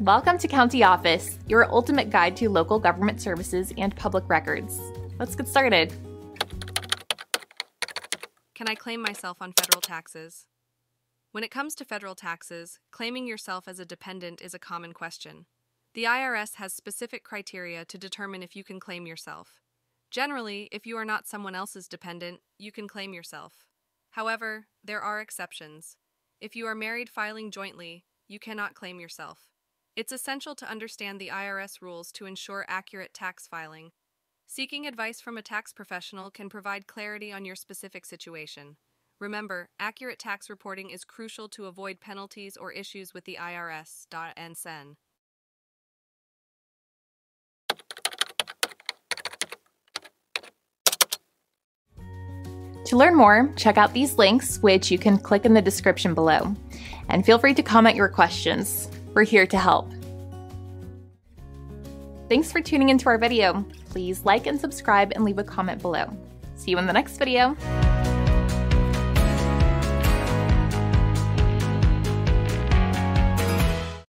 Welcome to County Office, your ultimate guide to local government services and public records. Let's get started. Can I claim myself on federal taxes? When it comes to federal taxes, claiming yourself as a dependent is a common question. The IRS has specific criteria to determine if you can claim yourself. Generally, if you are not someone else's dependent, you can claim yourself. However, there are exceptions. If you are married filing jointly, you cannot claim yourself. It's essential to understand the IRS rules to ensure accurate tax filing. Seeking advice from a tax professional can provide clarity on your specific situation. Remember, accurate tax reporting is crucial to avoid penalties or issues with the IRS. NSEN. To learn more, check out these links, which you can click in the description below. And feel free to comment your questions. We're here to help. Thanks for tuning into our video. Please like and subscribe and leave a comment below. See you in the next video.